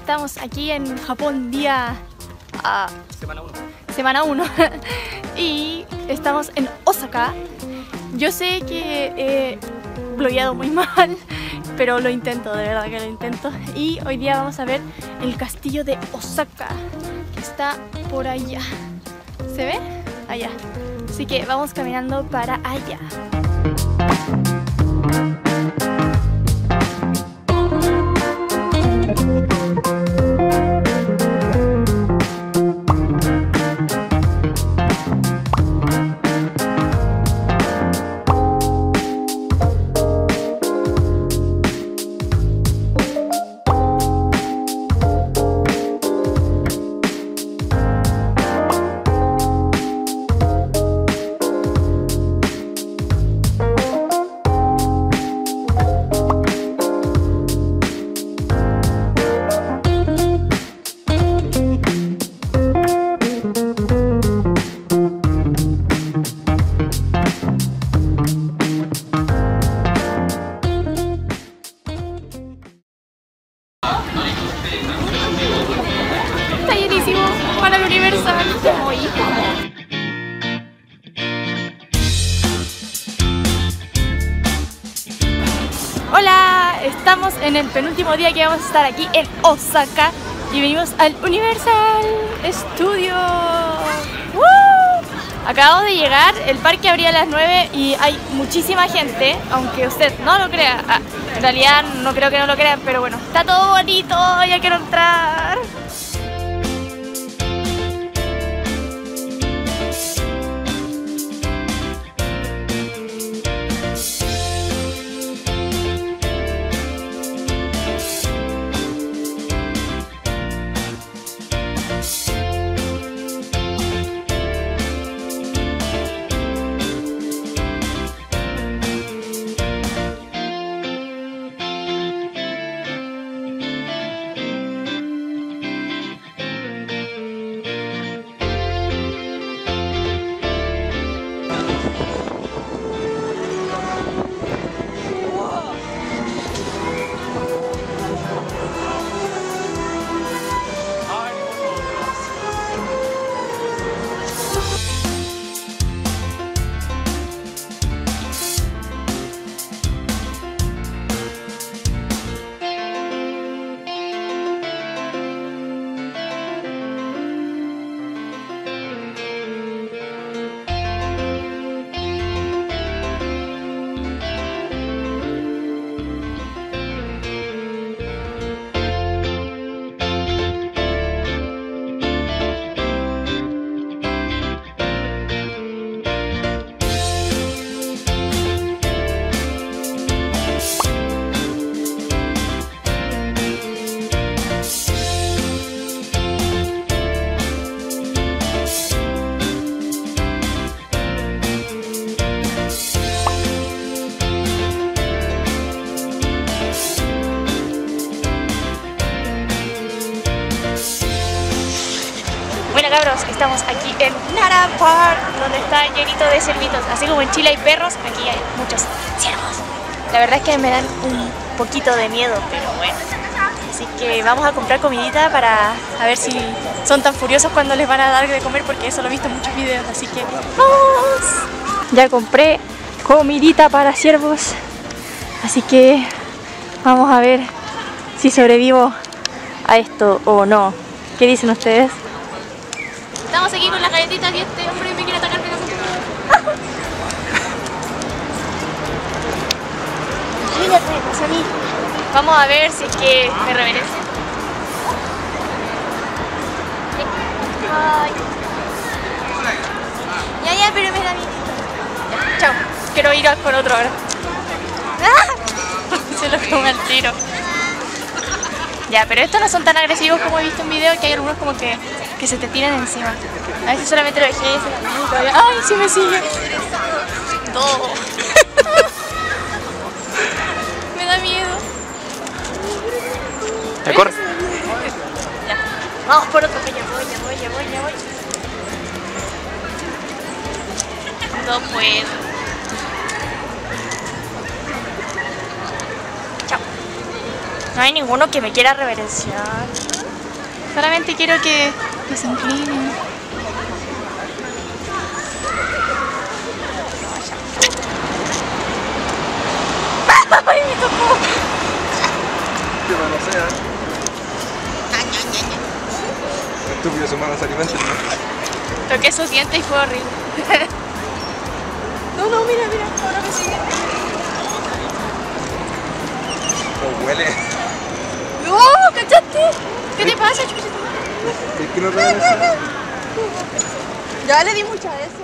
estamos aquí en Japón día... ah, Semana 1. semana 1 y estamos en Osaka. Yo sé que he blogueado muy mal, pero lo intento, de verdad que lo intento. Y hoy día vamos a ver el castillo de Osaka, que está por allá. ¿Se ve? Allá. Así que vamos caminando para allá. En el penúltimo día que vamos a estar aquí en Osaka y venimos al Universal Studio. Acabamos de llegar, el parque abría a las 9 y hay muchísima gente, aunque usted no lo crea. Ah, en realidad no creo que no lo crean, pero bueno, está todo bonito, ya quiero entrar. Estamos aquí en Nara Park, donde está llenito de cervitos. Así como en Chile hay perros, aquí hay muchos ciervos. La verdad es que me dan un poquito de miedo, pero bueno. Así que vamos a comprar comidita para ver si son tan furiosos cuando les van a dar de comer, porque eso lo he visto en muchos videos. Así que ¡vamos! Ya compré comidita para ciervos, así que vamos a ver si sobrevivo a esto o no. ¿Qué dicen ustedes? Aquí con las galletitas y este hombre me quiere atacar pero. Vamos a ver si es que me reverencia. Ay. Ya, ya, pero me da. Ya, chao. Quiero ir por otro ahora. Se lo come al tiro. Ya, pero estos no son tan agresivos como he visto en video, que hay algunos como que, que se te tiran encima. A veces solamente lo dejé y se la y todavía. ¡Ay, sí me sigue! Todo. me da miedo. ¿Te corre? Ya. Vamos por otro que ya voy, ya voy, ya voy, ya voy. No puedo. Chao. No hay ninguno que me quiera reverenciar. Solamente quiero que, que se inclinen. ¡Ay, me tocó! Que no sea. Estúpidos humanos. ¿no? Toqué sus dientes y fue horrible. no, no, mira, mira, ahora me sigue. Oh, huele. ¡No! ¿Cachaste? ¿Qué te pasa, Ya le di muchas veces.